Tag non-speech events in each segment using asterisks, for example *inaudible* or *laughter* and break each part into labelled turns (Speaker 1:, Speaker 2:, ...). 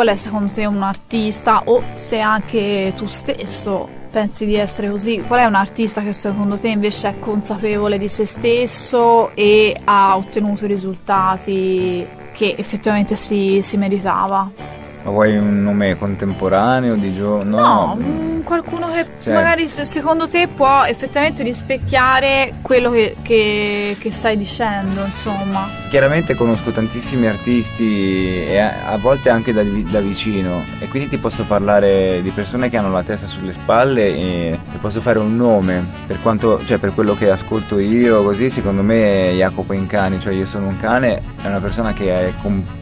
Speaker 1: qual è secondo te un artista o se anche tu stesso pensi di essere così, qual è un artista che secondo te invece è consapevole di se stesso e ha ottenuto i risultati che effettivamente si, si meritava?
Speaker 2: Ma vuoi un nome contemporaneo di giorno?
Speaker 1: No, no qualcuno che cioè, magari secondo te può effettivamente rispecchiare quello che, che, che, stai dicendo, insomma.
Speaker 2: Chiaramente conosco tantissimi artisti e a, a volte anche da, da, vicino e quindi ti posso parlare di persone che hanno la testa sulle spalle e, e posso fare un nome per quanto, cioè per quello che ascolto io, così secondo me Jacopo Incani, cioè io sono un cane, è una persona che è completamente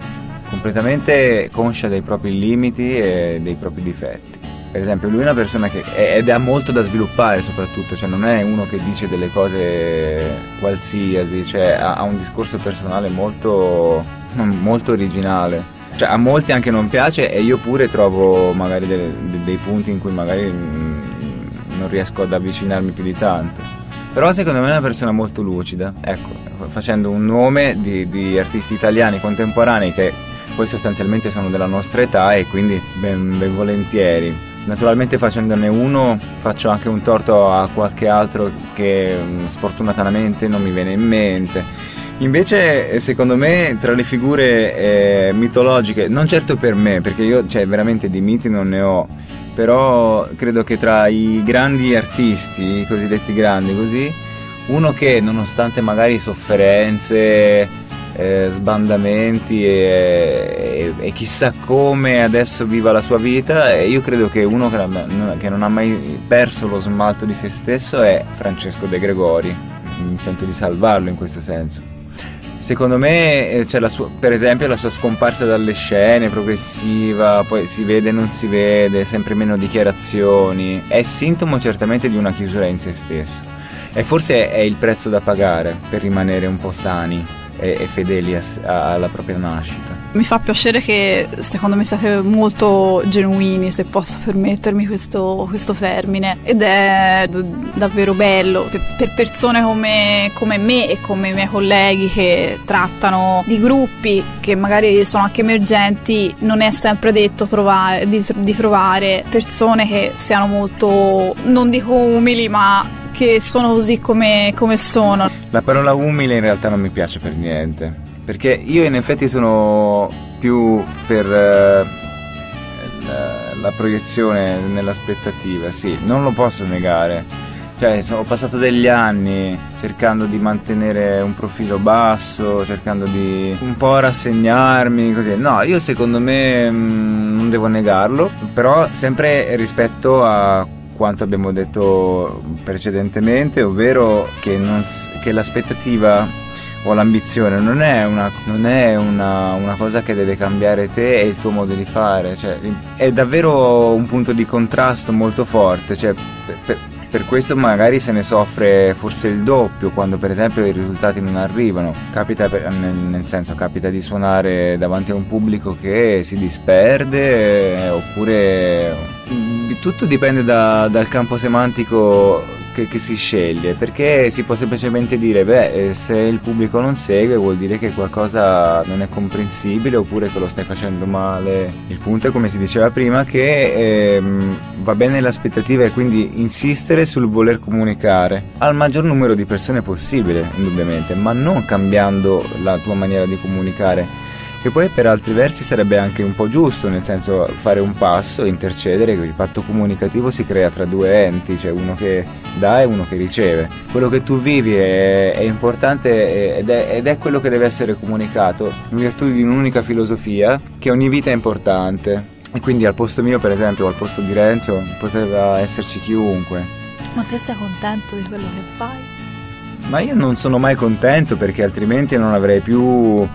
Speaker 2: completamente conscia dei propri limiti e dei propri difetti. Per esempio, lui è una persona che ed ha molto da sviluppare soprattutto, cioè non è uno che dice delle cose qualsiasi, cioè ha, un discorso personale molto, molto originale. Cioè, a molti anche non piace e io pure trovo magari dei, dei punti in cui magari mm, non riesco ad avvicinarmi più di tanto. Però secondo me è una persona molto lucida, ecco, facendo un nome di, di artisti italiani contemporanei che poi sostanzialmente sono della nostra età e quindi ben, ben volentieri. Naturalmente facendone uno faccio anche un torto a qualche altro che mm, sfortunatamente non mi viene in mente. Invece, secondo me, tra le figure eh, mitologiche, non certo per me, perché io cioè, veramente di miti non ne ho, però credo che tra i grandi artisti, i cosiddetti grandi così, uno che nonostante magari sofferenze, eh, sbandamenti e, e, e, chissà come adesso viva la sua vita. E io credo che uno che non ha mai perso lo smalto di se stesso è Francesco De Gregori. Mi sento di salvarlo in questo senso. Secondo me c'è sua, per esempio la sua scomparsa dalle scene progressiva poi si vede non si vede sempre meno dichiarazioni. È sintomo certamente di una chiusura in se stesso. E forse è il prezzo da pagare per rimanere un po' sani e, e fedeli a, a, alla propria nascita.
Speaker 1: Mi fa piacere che secondo me siate molto genuini, se posso permettermi questo, questo termine, ed è davvero bello per, per persone come, come, me e come i miei colleghi che trattano di gruppi che magari sono anche emergenti, non è sempre detto trovare, di, di trovare persone che siano molto, non dico umili, ma che sono così come, come sono.
Speaker 2: La parola umile in realtà non mi piace per niente, perché io in effetti sono più per uh, la, la, proiezione nell'aspettativa, sì, non lo posso negare. Cioè, ho passato degli anni cercando di mantenere un profilo basso, cercando di un po' rassegnarmi, così. No, io secondo me mh, mm, non devo negarlo, però sempre rispetto a quanto abbiamo detto precedentemente, ovvero che, non, che l'aspettativa o l'ambizione non è, una, non è una, una, cosa che deve cambiare te e il tuo modo di fare, cioè, è davvero un punto di contrasto molto forte, cioè, per, per, questo magari se ne soffre forse il doppio quando per esempio i risultati non arrivano, capita nel, nel senso capita di suonare davanti a un pubblico che si disperde eh, oppure tutto dipende da, dal campo semantico che, che, si sceglie, perché si può semplicemente dire, beh, eh, se il pubblico non segue vuol dire che qualcosa non è comprensibile oppure che lo stai facendo male. Il punto è, come si diceva prima, che ehm, va bene l'aspettativa e quindi insistere sul voler comunicare al maggior numero di persone possibile, indubbiamente, ma non cambiando la tua maniera di comunicare che poi per altri versi sarebbe anche un po' giusto, nel senso fare un passo, intercedere, il patto comunicativo si crea tra due enti, cioè uno che dà e uno che riceve. Quello che tu vivi è, è importante ed è, ed è quello che deve essere comunicato in virtù di un'unica filosofia che ogni vita è importante. E quindi al posto mio, per esempio, o al posto di Renzo, poteva esserci chiunque.
Speaker 1: Ma te sei contento di quello che fai?
Speaker 2: Ma io non sono mai contento perché altrimenti non avrei più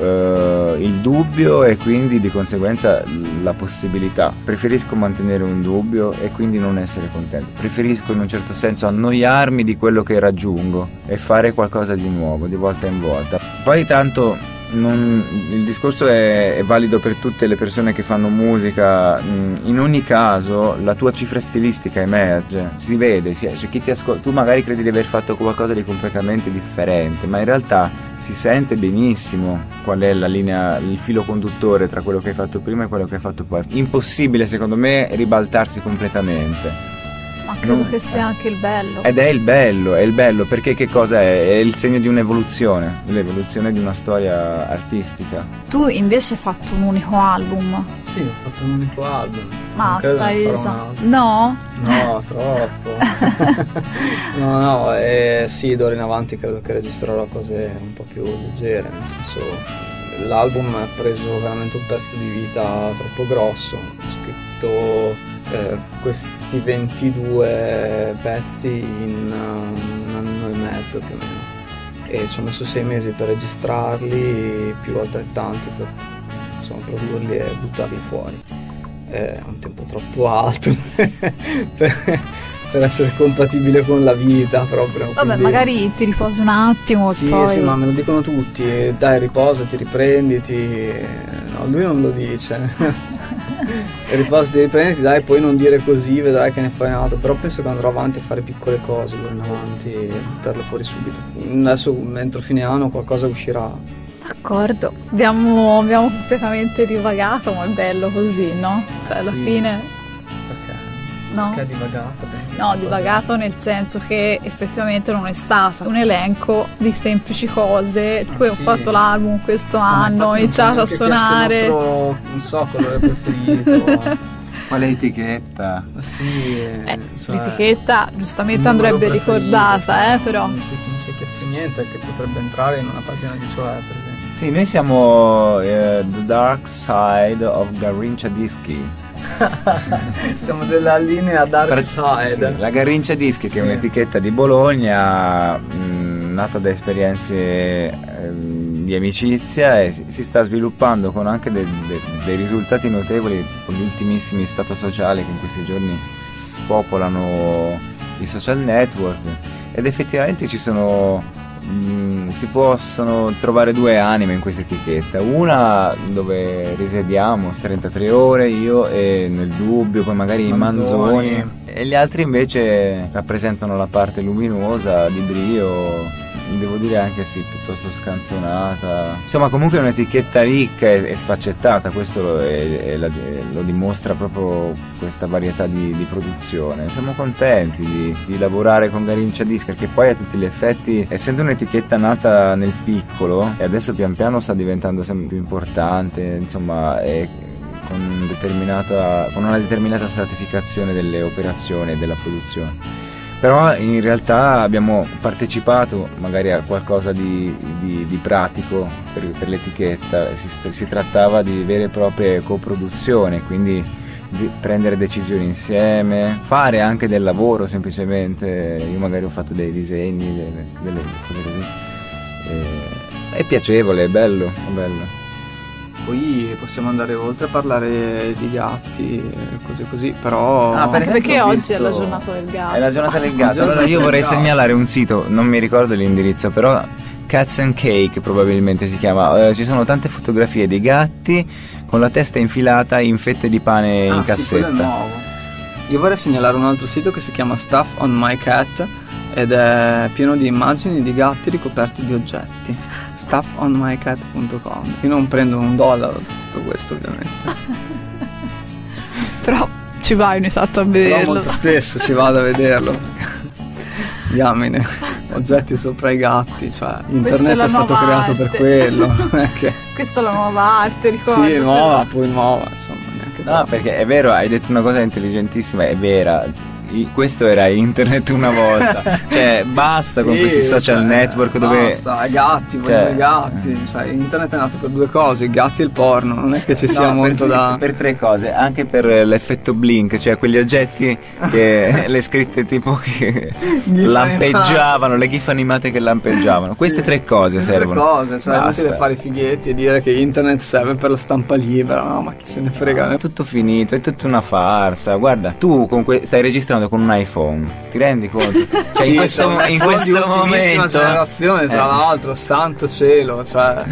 Speaker 2: Uh, il dubbio e quindi di conseguenza la possibilità. Preferisco mantenere un dubbio e quindi non essere contento. Preferisco in un certo senso annoiarmi di quello che raggiungo e fare qualcosa di nuovo, di volta in volta. Poi tanto non, il discorso è, è, valido per tutte le persone che fanno musica, in ogni caso la tua cifra stilistica emerge, si vede, cioè, ti ascolta, tu magari credi di aver fatto qualcosa di completamente differente, ma in realtà si sente benissimo qual è la linea, il filo conduttore tra quello che hai fatto prima e quello che hai fatto poi. Impossibile secondo me ribaltarsi completamente.
Speaker 1: Ma credo non, che sia anche il bello.
Speaker 2: Ed è il bello, è il bello, perché che cosa è? È il segno di un'evoluzione, l'evoluzione di una storia artistica.
Speaker 1: Tu invece hai fatto un unico album.
Speaker 3: Sì, ho fatto un unico album.
Speaker 1: Ma stai usando. No?
Speaker 3: No, troppo. *laughs* no, no, eh, sì, d'ora in avanti credo che registrerò cose un po' più leggere, nel senso l'album ha preso veramente un pezzo di vita troppo grosso. Ho scritto eh, questi 22 pezzi in uh, un anno e mezzo più o meno. E ci ho messo sei mesi per registrarli più altrettanti per insomma, produrli e buttarli fuori. È un tempo troppo alto *laughs* per, per, essere compatibile con la vita proprio
Speaker 1: vabbè quindi... magari ti riposi un attimo
Speaker 3: sì
Speaker 1: poi...
Speaker 3: sì ma me lo dicono tutti dai riposa ti riprendi ti... no lui non lo dice riposti ti riprendi, dai, poi non dire così, vedrai che ne fai un altro. Però penso che andrò avanti a fare piccole cose, in avanti e buttarle fuori subito. Adesso entro fine anno qualcosa uscirà.
Speaker 1: D'accordo, abbiamo, abbiamo completamente divagato, ma è bello così, no? Cioè alla
Speaker 3: sì.
Speaker 1: fine
Speaker 3: No. Perché divagato?
Speaker 1: No, divagato nel senso che effettivamente non è stato un elenco di semplici cose. Ah, Poi sì. ho fatto l'album questo ah, anno, ho iniziato a suonare.
Speaker 3: Nostro, non so colore preferito. *laughs*
Speaker 2: Quale etichetta?
Speaker 3: Sì,
Speaker 1: eh, cioè, l'etichetta giustamente andrebbe ricordata, eh, però.
Speaker 3: Non c'è chiesto niente che potrebbe entrare in una pagina di Cioè, per esempio.
Speaker 2: Sì, noi siamo uh, The Dark Side of Garrincia Dischi. *laughs*
Speaker 3: Siamo della linea Dark Side.
Speaker 2: Sì, la Garrincia Dischi, che sì. è un'etichetta di Bologna, mh, nata da esperienze eh, di amicizia e si, si, sta sviluppando con anche de, de, dei risultati notevoli con gli ultimissimi stato sociale che in questi giorni spopolano i social network ed effettivamente ci sono Mm, si possono trovare due anime in questa etichetta, una dove risiediamo 33 ore io e nel dubbio, poi magari i manzoni. E gli altri invece rappresentano la parte luminosa di brio devo dire anche sì, piuttosto scanzonata. Insomma, comunque è un'etichetta ricca e, e sfaccettata, questo lo, è, è la, lo, dimostra proprio questa varietà di, di produzione. Siamo contenti di, di, lavorare con Garincia Disc perché poi a tutti gli effetti, essendo un'etichetta nata nel piccolo e adesso pian piano sta diventando sempre più importante, insomma, è, con, con una determinata stratificazione delle operazioni e della produzione però in realtà abbiamo partecipato magari a qualcosa di, di, di pratico per, per l'etichetta, si, si, trattava di vere e proprie coproduzioni, quindi di prendere decisioni insieme, fare anche del lavoro semplicemente, io magari ho fatto dei disegni, delle, delle cose così, e, è piacevole, è bello, è bello
Speaker 3: poi possiamo andare oltre a parlare di gatti e cose così, però...
Speaker 1: Ah, per perché oggi visto... è la giornata del gatto.
Speaker 2: È la giornata del gatto, allora io vorrei segnalare un sito, non mi ricordo l'indirizzo, però Cats and Cake probabilmente si chiama, eh, ci sono tante fotografie di gatti con la testa infilata in fette di pane
Speaker 3: ah,
Speaker 2: in cassetta.
Speaker 3: Sì, nuovo. Io vorrei segnalare un altro sito che si chiama Stuff on My Cat ed è pieno di immagini di gatti ricoperti di oggetti stuffonmycat.com io non prendo un dollaro da tutto questo ovviamente. *laughs*
Speaker 1: Però ci vai ogni tanto a vederlo.
Speaker 3: però molto spesso ci vado a vederlo. Diamine oggetti sopra i gatti cioè internet è, è stato arte. creato per quello *laughs*
Speaker 1: questa è la nuova arte ricordo.
Speaker 3: Sì nuova poi nuova insomma neanche
Speaker 2: no perché è vero hai detto una cosa intelligentissima è vera questo era internet una volta. *laughs* cioè, basta sì, con questi social cioè, network dove.
Speaker 3: Basta, i gatti, cioè, i gatti. Cioè, internet è nato per due cose, i gatti e il porno. Non è che ci sia no, molto
Speaker 2: per,
Speaker 3: da.
Speaker 2: Per tre cose, anche per l'effetto blink, cioè quegli oggetti che *laughs* le scritte tipo che lampeggiavano, le gif animate che lampeggiavano. Queste sì, tre cose servono.
Speaker 3: Tre cose, cioè basta. inutile fare i fighetti e dire che internet serve per la stampa libera. No, ma chi se ne frega.
Speaker 2: No, è tutto finito, è tutta una farsa. Guarda, tu con que- stai registrando funzionando con un iPhone. Ti rendi conto? *laughs*
Speaker 3: Cioè, sì, in questo, in questo momento generazione, tra eh. l'altro, santo cielo, cioè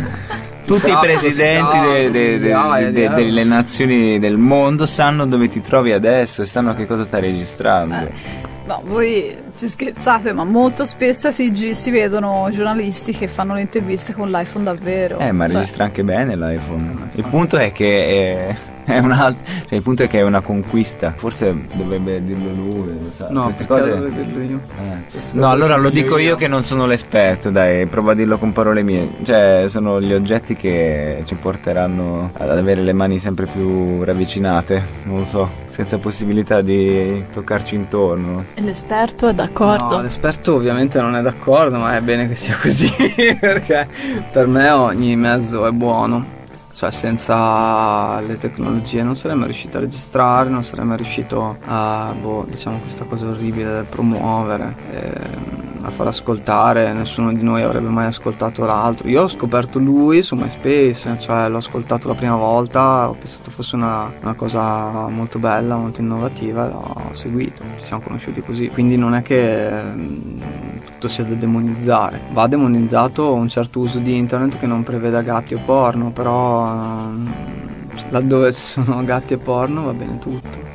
Speaker 2: tutti i presidenti de, de, de, delle nazioni del mondo sanno dove ti trovi adesso e sanno che cosa stai registrando.
Speaker 1: Eh. No, voi Ci scherzate, ma molto spesso a TG si vedono giornalisti che fanno le interviste con l'iPhone davvero.
Speaker 2: Eh, ma
Speaker 1: Cioè,
Speaker 2: registra anche bene l'iPhone. Il punto è che un *laughs* alt- cioè, il punto è che è una conquista. Forse dovrebbe dirlo lui, lo sa.
Speaker 3: No,
Speaker 2: Queste
Speaker 3: perché
Speaker 2: cose.
Speaker 3: dirlo io.
Speaker 2: Eh.
Speaker 3: Queste
Speaker 2: No,
Speaker 3: cose
Speaker 2: allora lo dico io
Speaker 3: io.
Speaker 2: che non sono l'esperto, dai, provo a dirlo con parole mie. Cioè, sono gli oggetti che ci porteranno ad avere le mani sempre più ravvicinate, non lo so, senza possibilità di toccarci intorno.
Speaker 1: E l'esperto è d'accordo?
Speaker 3: No, l'esperto ovviamente non è d'accordo, ma è bene che sia così, *laughs* perché per me ogni mezzo è buono. Cioè, senza le tecnologie non sarei mai riuscito a registrare, non sarei mai riuscito a, boh, diciamo, questa cosa orribile da promuovere, ehm, a far ascoltare, nessuno di noi avrebbe mai ascoltato l'altro. Io ho scoperto lui su MySpace, cioè l'ho ascoltato la prima volta, ho pensato fosse una, una cosa molto bella, molto innovativa e l'ho seguito, ci siamo conosciuti così. Quindi non è che ehm, tutto sia da demonizzare, va demonizzato un certo uso di internet che non preveda gatti o porno, però ehm, laddove ci sono gatti e porno va bene tutto.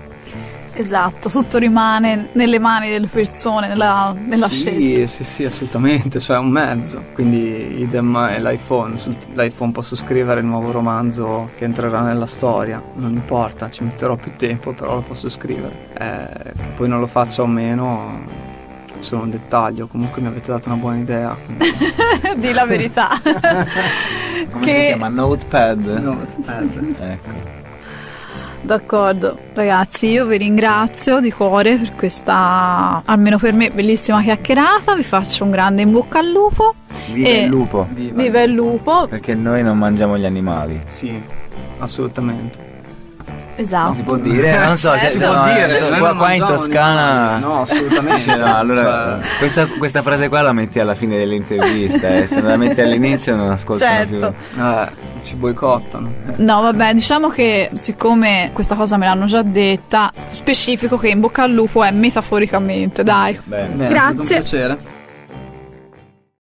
Speaker 1: Esatto, tutto rimane nelle mani delle persone, nella, nella scelta.
Speaker 3: Sì, sì, sì, assolutamente, cioè è un mezzo. Quindi idem è l'iPhone. Sull'iPhone posso scrivere il nuovo romanzo che entrerà nella storia. Non importa, ci metterò più tempo, però lo posso scrivere. Eh, che poi non lo faccia o meno, solo un dettaglio. Comunque mi avete dato una buona idea. *laughs*
Speaker 1: Di la verità. *laughs*
Speaker 2: Come
Speaker 1: Che-
Speaker 2: si chiama? Notepad?
Speaker 3: No, aspetta.
Speaker 2: Ecco.
Speaker 1: D'accordo, ragazzi, io vi ringrazio di cuore per questa, almeno per me, bellissima chiacchierata. Vi faccio un grande in bocca al lupo.
Speaker 2: Viva
Speaker 1: E-
Speaker 2: il lupo!
Speaker 3: Viva.
Speaker 1: Viva il lupo!
Speaker 2: Perché noi non mangiamo gli animali.
Speaker 3: Sì, assolutamente.
Speaker 1: Esatto.
Speaker 2: Si può dire? Non so,
Speaker 1: Eh,
Speaker 2: se-
Speaker 1: si
Speaker 2: no,
Speaker 1: può
Speaker 2: eh,
Speaker 1: dire,
Speaker 2: qua,
Speaker 3: noi
Speaker 2: qua
Speaker 3: non
Speaker 2: in Toscana...
Speaker 3: No, assolutamente. *laughs*
Speaker 2: Cioè, no, allora,
Speaker 3: Cioè-
Speaker 2: questa, questa frase qua la metti alla fine dell'intervista, eh. se non la metti all'inizio non ascoltano
Speaker 1: Certo.
Speaker 2: più.
Speaker 3: Eh, ci boicottano.
Speaker 1: No, vabbè, diciamo che siccome questa cosa me l'hanno già detta, specifico che in bocca al lupo è metaforicamente, dai.
Speaker 2: Bene.
Speaker 3: Bene, è stato un
Speaker 1: Grazie.
Speaker 3: piacere.